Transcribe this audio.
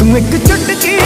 तू एक चुटकी